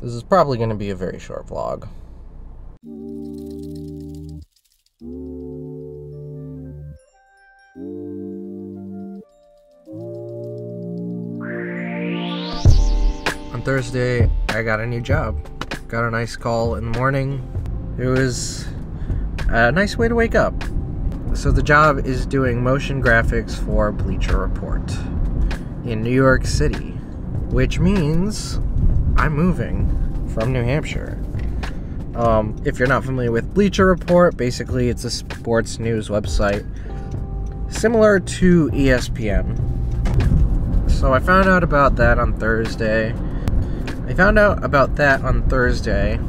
This is probably going to be a very short vlog. On Thursday, I got a new job. Got a nice call in the morning. It was a nice way to wake up. So, the job is doing motion graphics for Bleacher Report in New York City, which means I'm moving from New Hampshire. Um, if you're not familiar with Bleacher Report, basically it's a sports news website similar to ESPN. So I found out about that on Thursday. I found out about that on Thursday.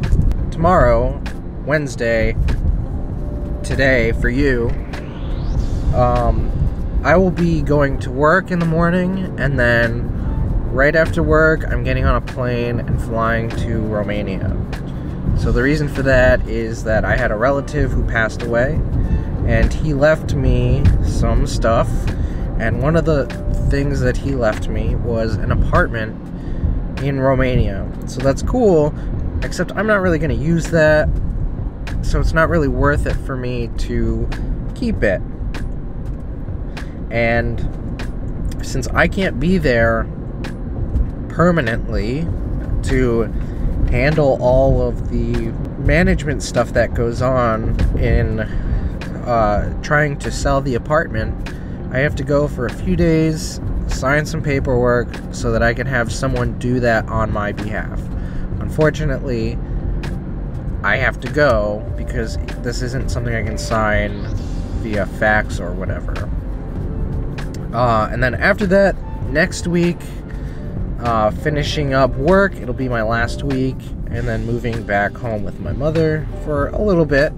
Tomorrow, Wednesday, today for you, um, I will be going to work in the morning and then right after work, I'm getting on a plane and flying to Romania. So the reason for that is that I had a relative who passed away and he left me some stuff and one of the things that he left me was an apartment in Romania. So that's cool, except I'm not really going to use that. So it's not really worth it for me to keep it. And since I can't be there permanently to handle all of the management stuff that goes on in uh, trying to sell the apartment, I have to go for a few days, sign some paperwork so that I can have someone do that on my behalf. Unfortunately, I have to go because this isn't something I can sign via fax or whatever. Uh, and then after that, next week, uh, finishing up work, it'll be my last week, and then moving back home with my mother for a little bit.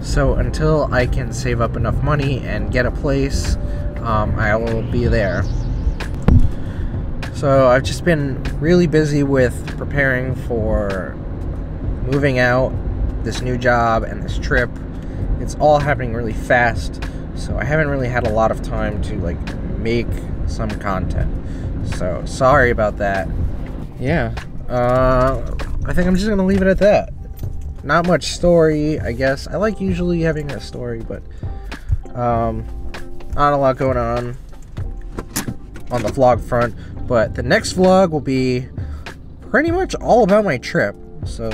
So until I can save up enough money and get a place, um, I will be there. So I've just been really busy with preparing for moving out, this new job, and this trip. It's all happening really fast, so I haven't really had a lot of time to like make some content. So sorry about that. Yeah, uh, I think I'm just gonna leave it at that. Not much story, I guess. I like usually having a story, but um, not a lot going on on the vlog front. But the next vlog will be pretty much all about my trip. So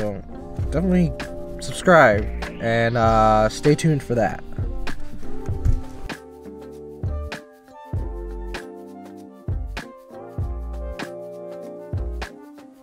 definitely subscribe and uh, stay tuned for that.